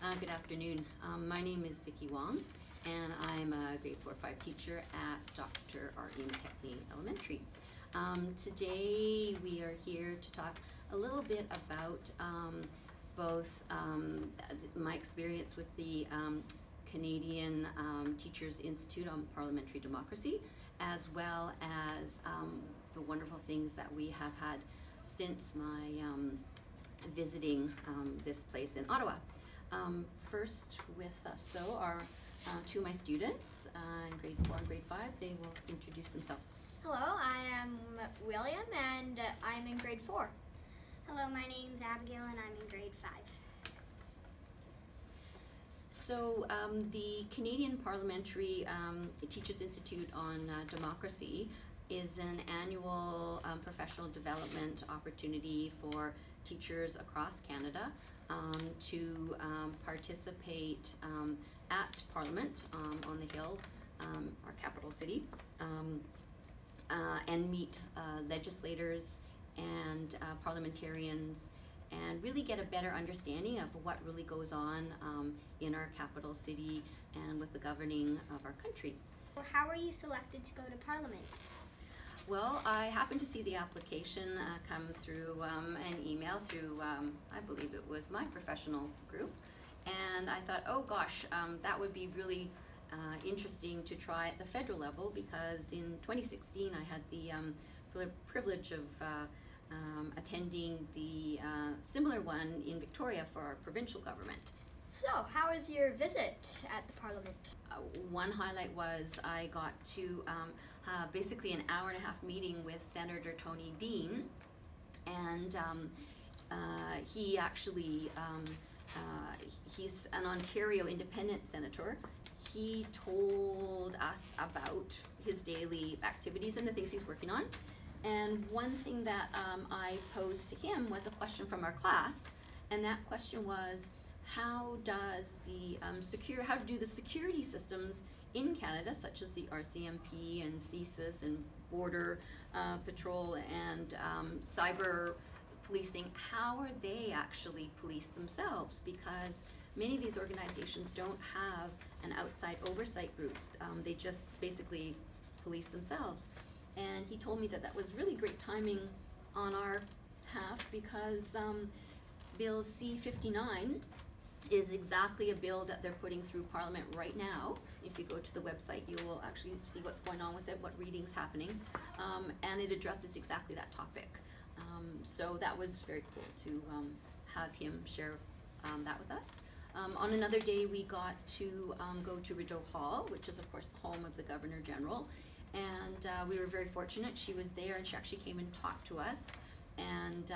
Uh, good afternoon. Um, my name is Vicki Wong, and I'm a grade 4 5 teacher at Dr. R.E. McKechnie Elementary. Um, today we are here to talk a little bit about um, both um, my experience with the um, Canadian um, Teachers Institute on Parliamentary Democracy, as well as the wonderful things that we have had since my visiting this place in Ottawa. Um, first with us though are uh, two of my students uh, in grade four and grade five. They will introduce themselves. Hello, I am William and I'm in grade four. Hello, my name's Abigail and I'm in grade five. So um, the Canadian Parliamentary um, Teachers Institute on uh, Democracy is an annual um, professional development opportunity for teachers across Canada um, to um, participate um, at Parliament um, on the Hill, um, our capital city, um, uh, and meet uh, legislators and uh, parliamentarians and really get a better understanding of what really goes on in our capital city and with the governing of our country. How were you selected to go to Parliament? Well, I happened to see the application uh, come through um, an email through, um, I believe it was my professional group. And I thought, oh gosh, um, that would be really uh, interesting to try at the federal level because in 2016 I had the um, privilege of uh, um, attending the uh, similar one in Victoria for our provincial government. So, how was your visit at the Parliament? Uh, one highlight was I got to um, uh, basically an hour and a half meeting with Senator Tony Dean, and um, uh, he actually um, uh, he's an Ontario independent senator. He told us about his daily activities and the things he's working on. And one thing that um, I posed to him was a question from our class, and that question was, how does the um, secure, how do the security systems in Canada, such as the RCMP and CSIS and Border uh, Patrol and um, cyber policing, how are they actually police themselves? Because many of these organizations don't have an outside oversight group. Um, they just basically police themselves. And he told me that that was really great timing on our half because um, Bill C-59 is exactly a bill that they're putting through Parliament right now. If you go to the website, you will actually see what's going on with it, what reading's happening, um, and it addresses exactly that topic. Um, so that was very cool to um, have him share um, that with us. Um, on another day, we got to um, go to Rideau Hall, which is of course the home of the Governor General, and uh, we were very fortunate. She was there, and she actually came and talked to us, and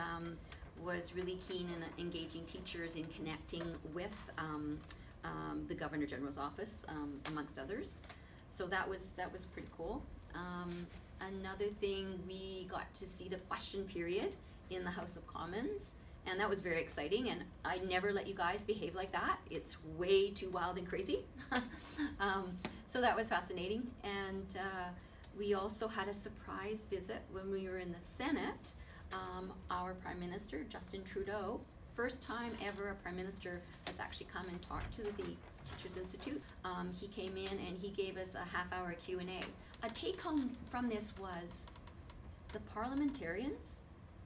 was really keen in engaging teachers in connecting with um, um, the Governor General's office, um, amongst others. So that was that was pretty cool. Um, another thing, we got to see the question period in the House of Commons, and that was very exciting. And I never let you guys behave like that. It's way too wild and crazy. Um, so that was fascinating. And uh, we also had a surprise visit when we were in the Senate um, our Prime Minister, Justin Trudeau, first time ever a Prime Minister has actually come and talked to the Teachers Institute. Um, he came in and he gave us a half hour Q&A. A take home from this was the parliamentarians,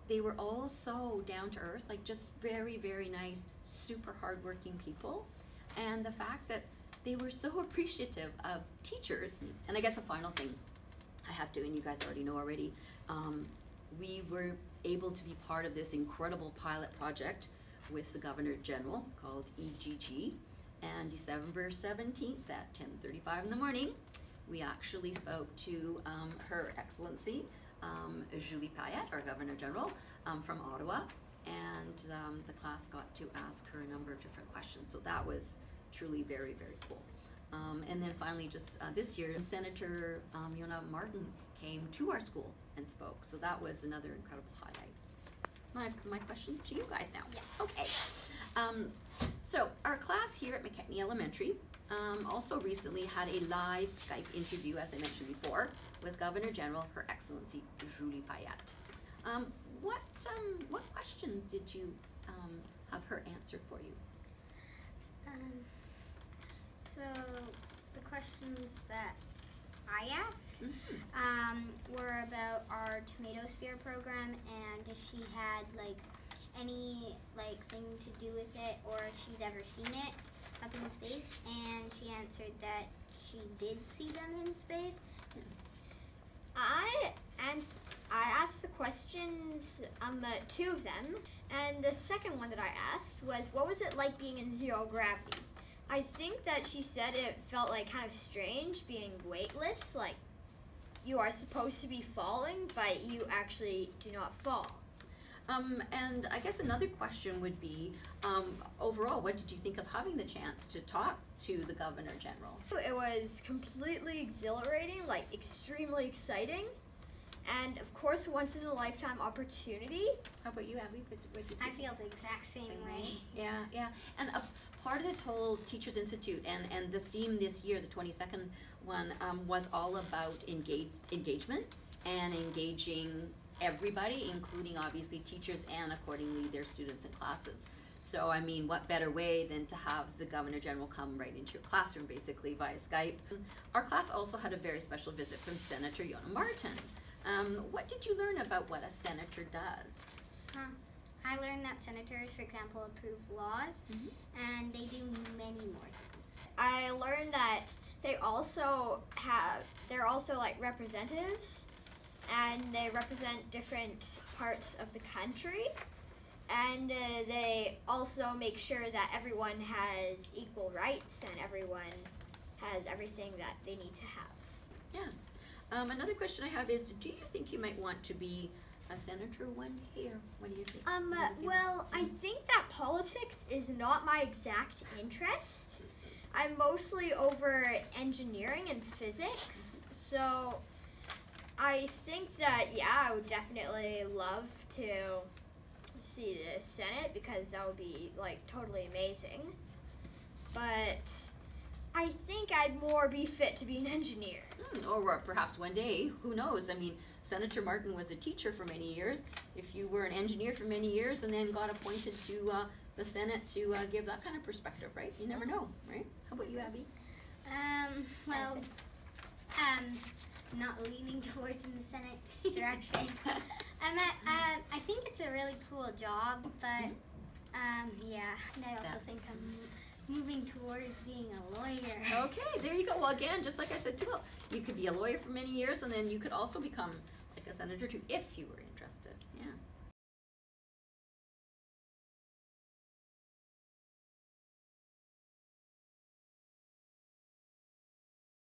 they were all so down to earth, like just very, very nice, super hardworking people. And the fact that they were so appreciative of teachers. And I guess the final thing I have to, and you guys already know already, um, we were able to be part of this incredible pilot project with the Governor General called EGG. And December 17th at 10.35 in the morning, we actually spoke to um, Her Excellency, um, Julie Payette, our Governor General, um, from Ottawa. And um, the class got to ask her a number of different questions. So that was truly very, very cool. Um, and then finally, just uh, this year, Senator um, Yonah Martin came to our school and spoke. So that was another incredible highlight. My, my question to you guys now. Yeah. Okay. Um, so our class here at McKechnie Elementary um, also recently had a live Skype interview, as I mentioned before, with Governor General, Her Excellency Julie Payette. Um, what, um, what questions did you um, have her answer for you? Questions that I asked Mhm. um, were about our Tomatosphere program and if she had like any like thing to do with it or if she's ever seen it up in space and she answered that she did see them in space I ans- I asked the questions, um, uh, two of them, and the second one that I asked was, what was it like being in zero gravity? I think that she said it felt like kind of strange being weightless, like you are supposed to be falling, but you actually do not fall. Um, and I guess another question would be, um, overall, what did you think of having the chance to talk to the Governor General? It was completely exhilarating, like extremely exciting, and of course, once in a lifetime opportunity. How about you, Abby? What, what did you I feel the exact same Same way Yeah, yeah. And a part of this whole Teachers Institute and, and the theme this year, the 22nd one, um, was all about engage, engagement and engaging everybody, including obviously teachers and accordingly their students and classes. So, I mean, what better way than to have the Governor General come right into your classroom basically via Skype? Our class also had a very special visit from Senator Yonah Martin. Um, what did you learn about what a senator does? I learned that senators, for example, approve laws Mhm. and they do many more things. I learned that they also have they're also like representatives and they represent different parts of the country and uh, they also make sure that everyone has equal rights and everyone has everything that they need to have. Um, another question I have is, do you think you might want to be a senator one day, or what do you think? Um, What do you think? well, I think that politics is not my exact interest. I'm mostly over engineering and physics, so I think that, yeah, I would definitely love to see the Senate because that would be, like, totally amazing. But I think I'd more be fit to be an engineer. Hmm, or perhaps one day, who knows? I mean, Senator Martin was a teacher for many years. If you were an engineer for many years and then got appointed to uh, the Senate to uh, give that kind of perspective, right? You never know, right? How about you, Abby? Um, well, um, not leaning towards in the Senate direction. At, uh, I think it's a really cool job, but um, yeah, and I also Yeah. think I'm moving towards being a lawyer. Okay, there you go. Well, again, just like I said too, you could be a lawyer for many years, and then you could also become like a senator too, if you were interested. Yeah.